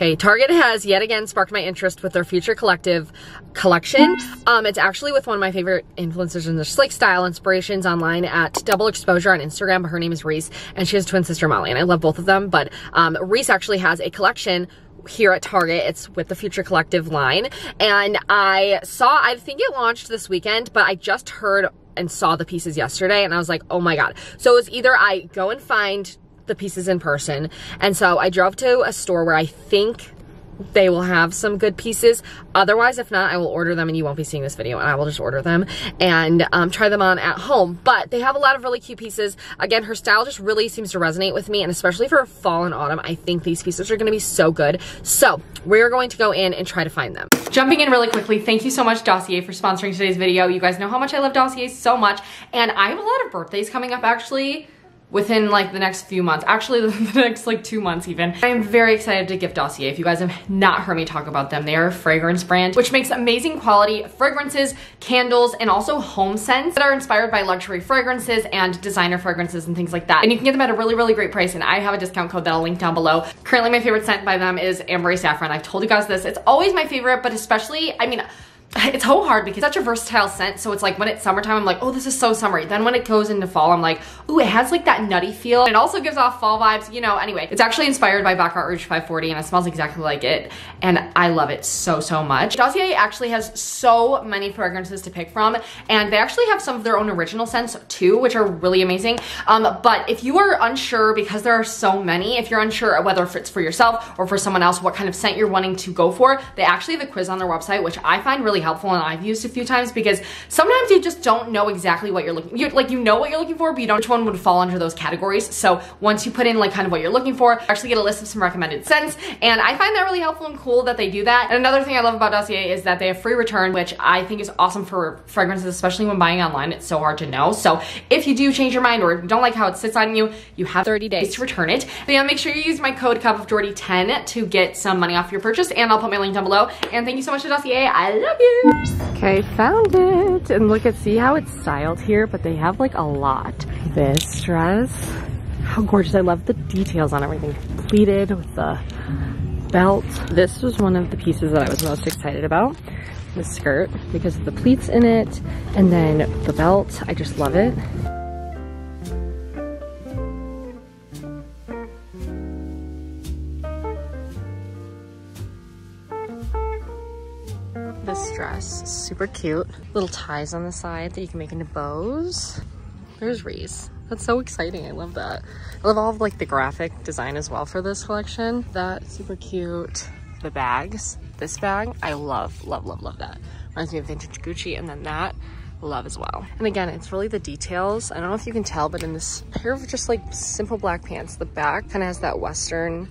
Okay, Target has yet again sparked my interest with their Future Collective collection. Um, it's actually with one of my favorite influencers in just like style inspirations online at Double Exposure on Instagram. Her name is Reese and she has twin sister Molly and I love both of them. But um, Reese actually has a collection here at Target. It's with the Future Collective line. And I saw, I think it launched this weekend, but I just heard and saw the pieces yesterday and I was like, oh my God. So it was either I go and find the pieces in person. And so I drove to a store where I think they will have some good pieces. Otherwise, if not, I will order them and you won't be seeing this video and I will just order them and um, try them on at home. But they have a lot of really cute pieces. Again, her style just really seems to resonate with me and especially for fall and autumn, I think these pieces are gonna be so good. So we're going to go in and try to find them. Jumping in really quickly, thank you so much Dossier for sponsoring today's video. You guys know how much I love Dossier so much and I have a lot of birthdays coming up actually within like the next few months, actually the next like two months even. I am very excited to gift Dossier. If you guys have not heard me talk about them, they are a fragrance brand which makes amazing quality fragrances, candles, and also home scents that are inspired by luxury fragrances and designer fragrances and things like that. And you can get them at a really, really great price and I have a discount code that I'll link down below. Currently my favorite scent by them is Ambery Saffron. I've told you guys this. It's always my favorite, but especially, I mean, it's so hard because it's such a versatile scent. So it's like when it's summertime, I'm like, oh, this is so summery. Then when it goes into fall, I'm like, ooh, it has like that nutty feel. It also gives off fall vibes, you know, anyway. It's actually inspired by Baccarat Rouge 540 and it smells exactly like it. And I love it so, so much. Dossier actually has so many fragrances to pick from. And they actually have some of their own original scents too, which are really amazing. Um, but if you are unsure, because there are so many, if you're unsure whether if it's for yourself or for someone else, what kind of scent you're wanting to go for, they actually have a quiz on their website, which I find really helpful and I've used a few times because sometimes you just don't know exactly what you're looking, you're, like you know what you're looking for, but you don't which one would fall under those categories. So once you put in like kind of what you're looking for, actually get a list of some recommended scents. And I find that really helpful and cool that they do that. And another thing I love about Dossier is that they have free return, which I think is awesome for fragrances, especially when buying online. It's so hard to know. So if you do change your mind or you don't like how it sits on you, you have 30 days to return it. But yeah, make sure you use my code Cup of Jordy 10 to get some money off your purchase. And I'll put my link down below. And thank you so much to Dossier. I love you. Okay, found it. And look at, see how it's styled here, but they have like a lot. This dress, how gorgeous. I love the details on everything. Pleated with the belt. This was one of the pieces that I was most excited about. The skirt, because of the pleats in it. And then the belt, I just love it. Super cute. Little ties on the side that you can make into bows. There's Reese. That's so exciting. I love that. I love all of like the graphic design as well for this collection. That super cute. The bags. This bag, I love, love, love, love that. Reminds me of vintage Gucci and then that love as well. And again, it's really the details. I don't know if you can tell, but in this pair of just like simple black pants, the back kind of has that Western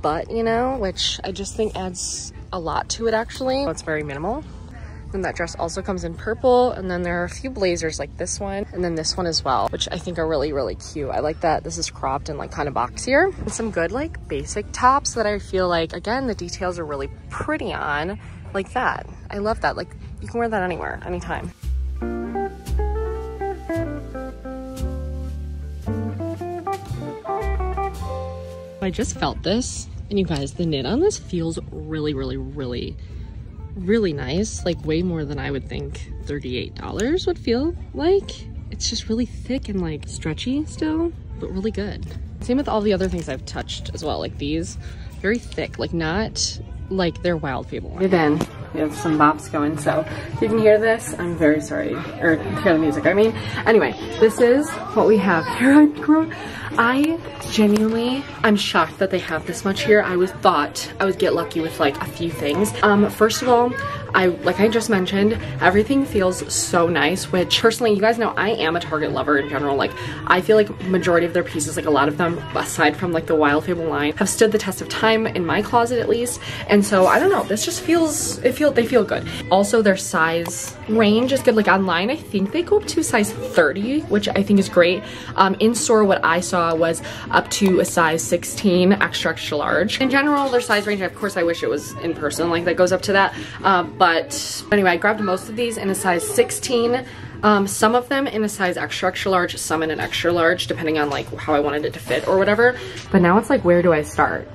butt, you know, which I just think adds a lot to it actually. It's very minimal. And that dress also comes in purple. And then there are a few blazers like this one and then this one as well, which I think are really, really cute. I like that this is cropped and like kind of boxier. And some good like basic tops that I feel like, again, the details are really pretty on like that. I love that. Like you can wear that anywhere, anytime. I just felt this and you guys, the knit on this feels really, really, really, really nice. Like way more than I would think $38 would feel like. It's just really thick and like stretchy still, but really good. Same with all the other things I've touched as well. Like these, very thick, like not like they're wild fable. And then we have some bops going. So if you can hear this, I'm very sorry, or hear the music, I mean. Anyway, this is what we have here I genuinely, I'm shocked that they have this much here. I was thought I would get lucky with like a few things. Um, first of all, I, like I just mentioned, everything feels so nice, which personally, you guys know I am a Target lover in general. Like I feel like majority of their pieces, like a lot of them, aside from like the Wild Fable line, have stood the test of time in my closet at least. And so I don't know, this just feels, it feel, they feel good. Also their size range is good. Like online, I think they go up to size 30, which I think is great. Um, in store, what I saw was up to a size 16, extra, extra large. In general, their size range, of course, I wish it was in person, like that goes up to that. Uh, but anyway, I grabbed most of these in a size 16. Um, some of them in a size extra extra large, some in an extra large, depending on like how I wanted it to fit or whatever. But now it's like, where do I start?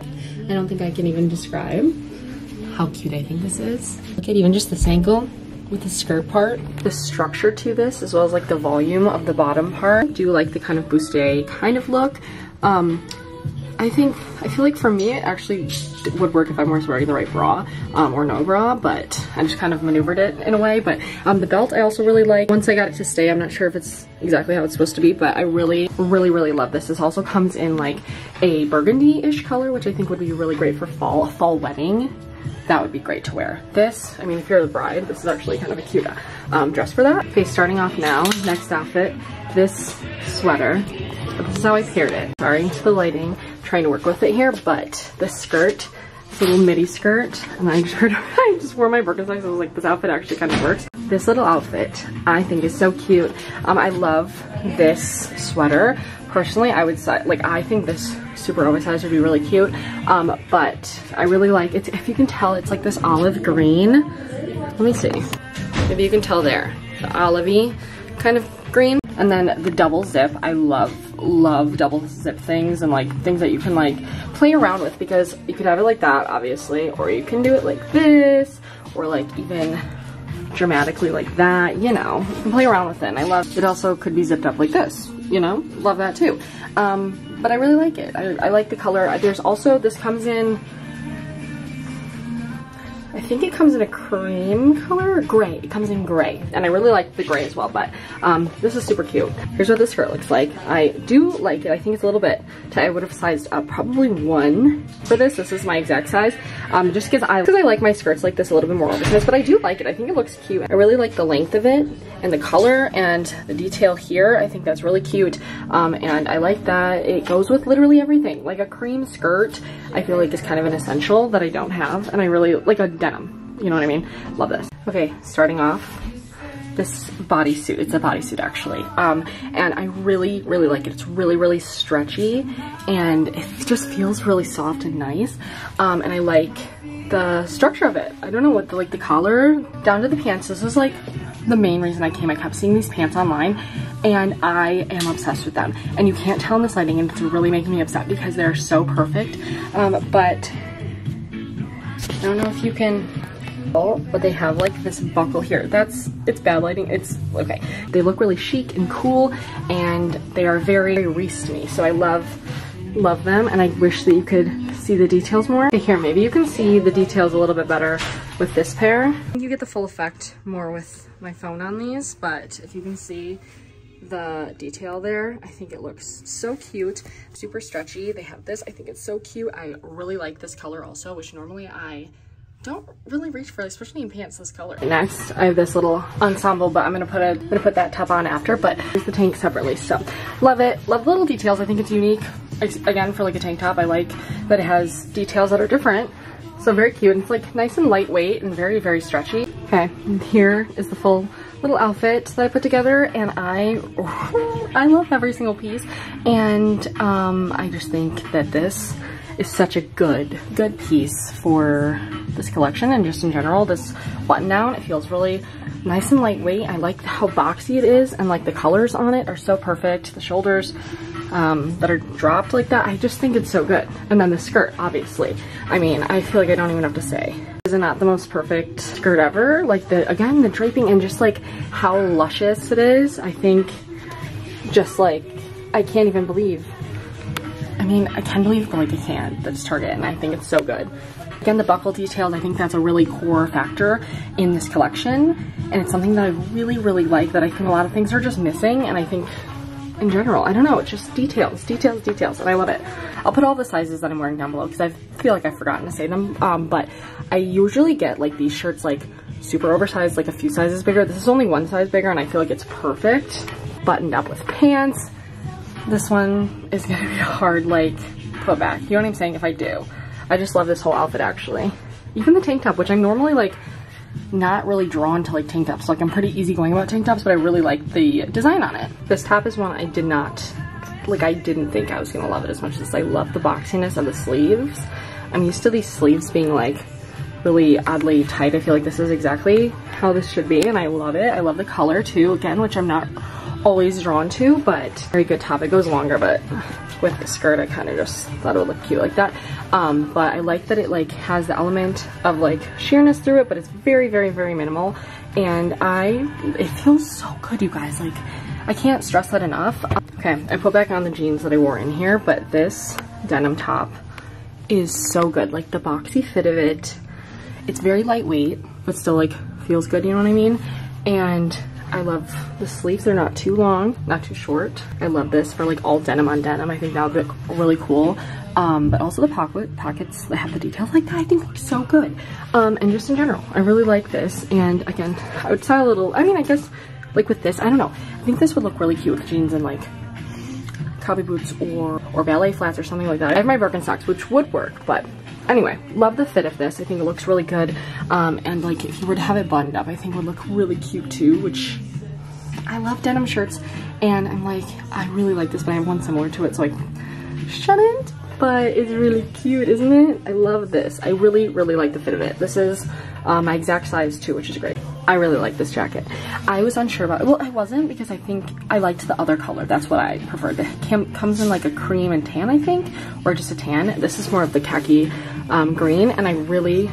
I don't think I can even describe how cute I think this is. Look at even just this ankle with the skirt part. The structure to this, as well as like the volume of the bottom part, I do like the kind of bustier kind of look. Um, I think, I feel like for me, it actually would work if I was wearing the right bra um, or no bra, but I just kind of maneuvered it in a way. But um, the belt I also really like. Once I got it to stay, I'm not sure if it's exactly how it's supposed to be, but I really, really, really love this. This also comes in like a burgundy-ish color, which I think would be really great for fall, a fall wedding that would be great to wear. This, I mean, if you're the bride, this is actually kind of a cute um, dress for that. Okay, starting off now, next outfit, this sweater. This is how I paired it. Sorry to the lighting, trying to work with it here, but the skirt, this little midi skirt, and I just, I just wore my Birkenstocks, I was like, this outfit actually kind of works. This little outfit, I think is so cute. Um, I love this sweater. Personally, I would say, like, I think this super oversized would be really cute. Um, but I really like it. If you can tell, it's like this olive green. Let me see. Maybe you can tell there. The olivey kind of green. And then the double zip. I love, love double zip things and like things that you can like play around with because you could have it like that, obviously, or you can do it like this, or like even dramatically like that, you know, you can play around with it. And I love, it also could be zipped up like this, you know, love that too. Um, but I really like it. I, I like the color. There's also, this comes in, think it comes in a cream color, gray. It comes in gray, and I really like the gray as well, but um, this is super cute. Here's what this skirt looks like. I do like it. I think it's a little bit tight. I would have sized up probably one for this. This is my exact size, um, just because I, cause I like my skirts like this a little bit more oversized, but I do like it. I think it looks cute. I really like the length of it and the color and the detail here. I think that's really cute, um, and I like that it goes with literally everything. Like a cream skirt, I feel like is kind of an essential that I don't have, and I really like a denim. You know what I mean? Love this. Okay, starting off this bodysuit. It's a bodysuit actually. Um, and I really, really like it. It's really, really stretchy and it just feels really soft and nice. Um, and I like the structure of it. I don't know what the, like the collar down to the pants. This is like the main reason I came. I kept seeing these pants online and I am obsessed with them. And you can't tell in this lighting and it's really making me upset because they're so perfect. Um, but I don't know if you can but they have like this buckle here. That's, it's bad lighting, it's, okay. They look really chic and cool and they are very, very Reese to me. So I love, love them and I wish that you could see the details more. Okay, here, maybe you can see the details a little bit better with this pair. You get the full effect more with my phone on these, but if you can see the detail there. I think it looks so cute, super stretchy. They have this, I think it's so cute. I really like this color also, which normally I don't really reach for, especially in pants this color. Next, I have this little ensemble, but I'm gonna put a, gonna put that top on after, but here's the tank separately. So love it, love the little details. I think it's unique. Again, for like a tank top, I like that it has details that are different. So very cute. It's like nice and lightweight and very, very stretchy. Okay, and here is the full little outfit that I put together and I I love every single piece and um, I just think that this is such a good good piece for this collection and just in general this button down it feels really nice and lightweight I like how boxy it is and like the colors on it are so perfect the shoulders um, that are dropped like that I just think it's so good and then the skirt obviously I mean I feel like I don't even have to say is it not the most perfect skirt ever? Like the, again, the draping and just like how luscious it is. I think just like, I can't even believe. I mean, I can believe, like I can't. That's Target and I think it's so good. Again, the buckle details, I think that's a really core factor in this collection. And it's something that I really, really like that I think a lot of things are just missing. And I think in general. I don't know, it's just details, details, details, and I love it. I'll put all the sizes that I'm wearing down below because I feel like I've forgotten to say them, um, but I usually get like these shirts like super oversized, like a few sizes bigger. This is only one size bigger and I feel like it's perfect. Buttoned up with pants. This one is gonna be a hard like put back. You know what I'm saying? If I do. I just love this whole outfit actually. Even the tank top, which I'm normally like not really drawn to like tank tops. Like I'm pretty easygoing about tank tops, but I really like the design on it. This top is one I did not, like I didn't think I was gonna love it as much as I love the boxiness of the sleeves. I'm used to these sleeves being like really oddly tight. I feel like this is exactly how this should be and I love it. I love the color too, again, which I'm not always drawn to, but very good top. It goes longer, but with the skirt, I kind of just thought it would look cute like that. Um, but I like that it like has the element of like sheerness through it, but it's very, very, very minimal. And I, it feels so good, you guys. Like, I can't stress that enough. Okay, I put back on the jeans that I wore in here, but this denim top is so good. Like the boxy fit of it, it's very lightweight, but still like feels good, you know what I mean? And I love the sleeves. They're not too long, not too short. I love this for like all denim on denim. I think that would look really cool. Um, but also the pocket pockets that have the details like that, I think look so good. Um, and just in general, I really like this. And again, I would style a little, I mean, I guess like with this, I don't know. I think this would look really cute with jeans and like cowboy boots or, or ballet flats or something like that. I have my Birkenstocks, which would work, but anyway, love the fit of this. I think it looks really good. Um, and like if you were to have it buttoned up, I think would look really cute too, which I love denim shirts. And I'm like, I really like this, but I have one similar to it, so I shouldn't. But it's really cute, isn't it? I love this. I really, really like the fit of it. This is uh, my exact size too, which is great. I really like this jacket. I was unsure about it. Well, I wasn't because I think I liked the other color. That's what I preferred. It comes in like a cream and tan, I think, or just a tan. This is more of the khaki um, green, and I really,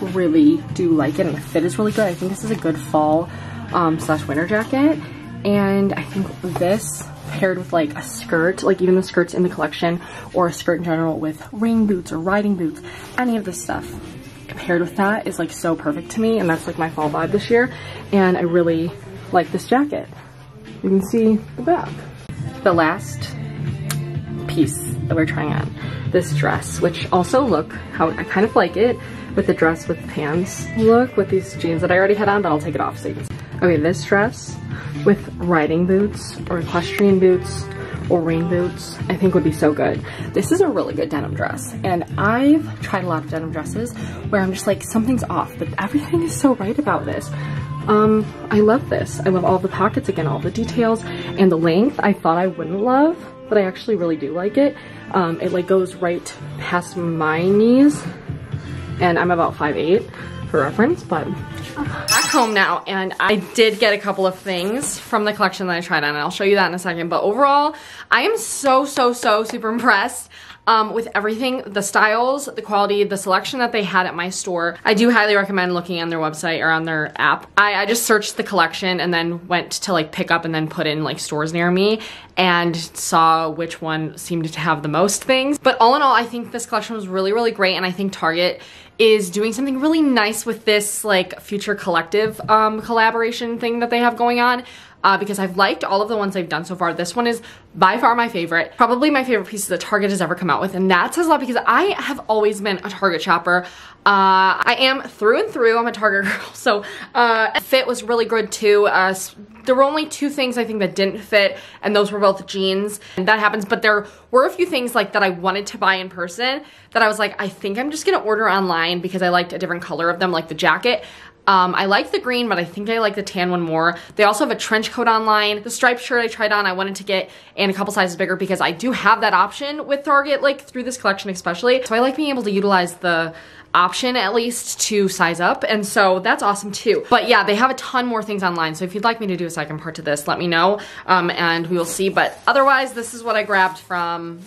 really do like it, and the fit is really good. I think this is a good fall um, slash winter jacket, and I think this paired with like a skirt, like even the skirts in the collection, or a skirt in general with rain boots or riding boots, any of this stuff paired with that is like so perfect to me and that's like my fall vibe this year and I really like this jacket. You can see the back. The last piece that we're trying on, this dress, which also look how I kind of like it with the dress with the pants look with these jeans that I already had on, but I'll take it off so you can see. Okay, this dress with riding boots or equestrian boots or rain boots, I think would be so good. This is a really good denim dress. And I've tried a lot of denim dresses where I'm just like, something's off, but everything is so right about this. Um, I love this. I love all the pockets, again, all the details and the length I thought I wouldn't love, but I actually really do like it. Um, it like goes right past my knees and I'm about 5'8", for reference, but back home now and I did get a couple of things from the collection that I tried on and I'll show you that in a second. But overall, I am so, so, so super impressed um, with everything, the styles, the quality, the selection that they had at my store. I do highly recommend looking on their website or on their app. I, I just searched the collection and then went to like pick up and then put in like stores near me and saw which one seemed to have the most things. But all in all, I think this collection was really, really great and I think Target is doing something really nice with this like future collective um, collaboration thing that they have going on uh, because I've liked all of the ones they've done so far. This one is by far my favorite, probably my favorite piece that Target has ever come out with and that says a lot because I have always been a Target shopper. Uh, I am through and through, I'm a Target girl, so uh, fit was really good too. Uh, there were only two things I think that didn't fit and those were both jeans and that happens but there were a few things like that I wanted to buy in person that I was like I think I'm just gonna order online because I liked a different color of them like the jacket um, I like the green, but I think I like the tan one more. They also have a trench coat online. The striped shirt I tried on, I wanted to get in a couple sizes bigger because I do have that option with Target, like through this collection especially. So I like being able to utilize the option at least to size up and so that's awesome too but yeah they have a ton more things online so if you'd like me to do a second part to this let me know um, and we will see but otherwise this is what I grabbed from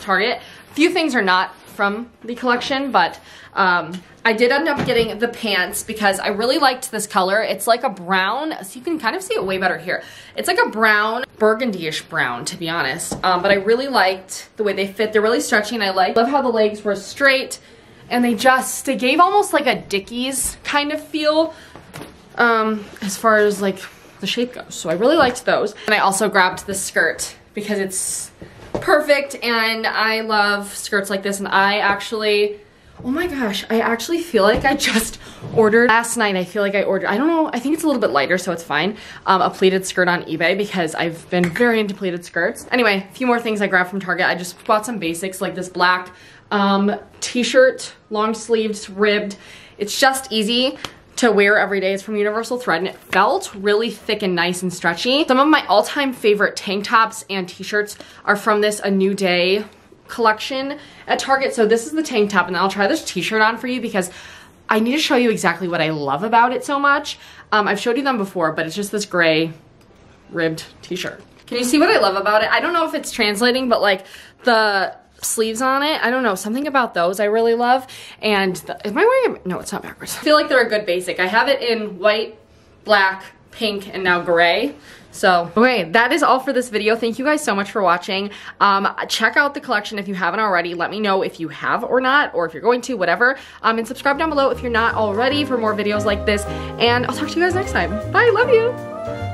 Target a few things are not from the collection but um, I did end up getting the pants because I really liked this color. It's like a brown, so you can kind of see it way better here. It's like a brown, burgundy-ish brown, to be honest. Um, but I really liked the way they fit. They're really stretchy, and I like love how the legs were straight and they just, they gave almost like a Dickies kind of feel um, as far as like the shape goes. So I really liked those. And I also grabbed the skirt because it's perfect and I love skirts like this and I actually, oh my gosh, I actually feel like I just ordered last night. I feel like I ordered, I don't know, I think it's a little bit lighter so it's fine. Um, a pleated skirt on eBay because I've been very into pleated skirts. Anyway, a few more things I grabbed from Target. I just bought some basics like this black um, t-shirt, long sleeves, ribbed. It's just easy to wear every day. It's from Universal Thread and it felt really thick and nice and stretchy. Some of my all-time favorite tank tops and t-shirts are from this A New Day collection at Target. So this is the tank top and I'll try this t-shirt on for you because I need to show you exactly what I love about it so much. Um, I've showed you them before, but it's just this gray ribbed t-shirt. Can you see what I love about it? I don't know if it's translating, but like the sleeves on it. I don't know, something about those I really love. And the, am I wearing? No, it's not backwards. I feel like they're a good basic. I have it in white, black, pink, and now gray. So, okay, that is all for this video. Thank you guys so much for watching. Um, check out the collection if you haven't already. Let me know if you have or not, or if you're going to, whatever. Um, and subscribe down below if you're not already for more videos like this. And I'll talk to you guys next time. Bye, love you.